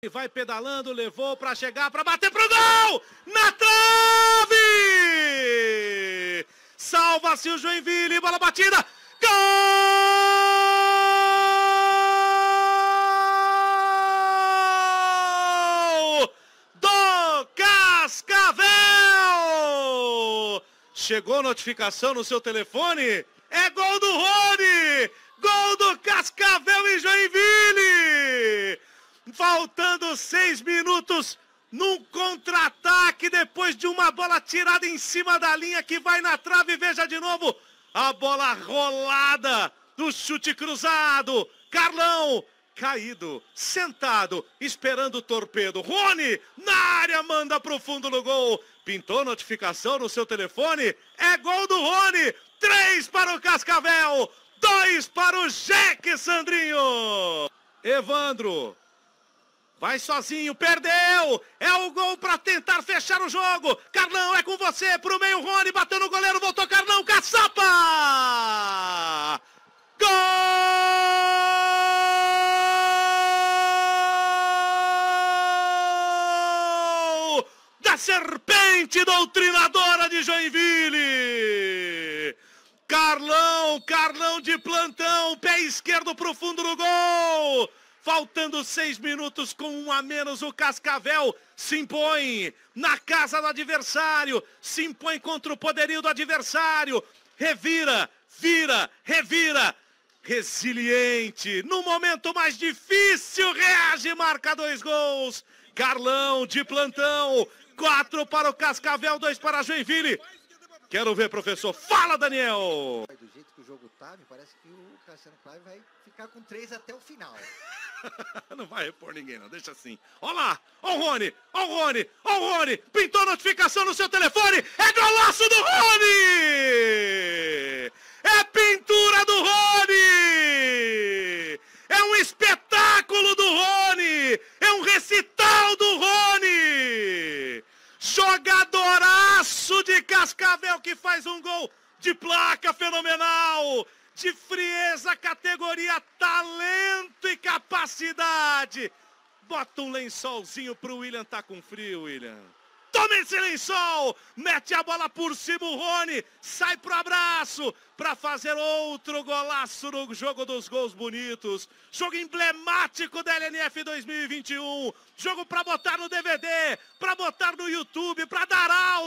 E vai pedalando, levou para chegar, para bater pro gol! Na trave! Salva-se o Joinville, bola batida! Gol! Do Cascavel! Chegou notificação no seu telefone? É gol do Rony! Gol do Cascavel em Joinville! Faltando seis minutos num contra-ataque depois de uma bola tirada em cima da linha que vai na trave. Veja de novo a bola rolada do chute cruzado. Carlão caído, sentado, esperando o torpedo. Rony na área manda pro fundo do gol. Pintou notificação no seu telefone? É gol do Rony. Três para o Cascavel, dois para o Jeque Sandrinho. Evandro Vai sozinho, perdeu! É o gol para tentar fechar o jogo. Carlão é com você, pro meio Rony, bateu no goleiro, voltou Carlão, caçapa! Gol! Da serpente doutrinadora de Joinville! Carlão, Carlão de plantão, pé esquerdo pro fundo do gol! Faltando seis minutos com um a menos, o Cascavel se impõe na casa do adversário, se impõe contra o poderio do adversário, revira, vira, revira, resiliente, no momento mais difícil, reage marca dois gols. Carlão de plantão, quatro para o Cascavel, dois para Joinville. Quero ver, professor. Fala, Daniel! Do jeito que o jogo tá, me parece que o Cassiano Clave vai ficar com três até o final. não vai repor ninguém, não. Deixa assim. Olha lá. Ó o Rony. Ó o Rony. Ó o Rony. Pintou notificação no seu telefone. É golaço do Rony! É pintura do Rony! É um espetáculo do Rony! É um recital do Rony! Jogadoraço de Cascavel que faz um gol de placa fenomenal! De frieza, categoria talento e capacidade. Bota um lençolzinho pro William, tá com frio, William. Toma esse lençol! Mete a bola por cima o Rony, sai pro abraço para fazer outro golaço no jogo dos gols bonitos. Jogo emblemático da LNF 2021. Jogo para botar no DVD, para botar no YouTube, para dar aula.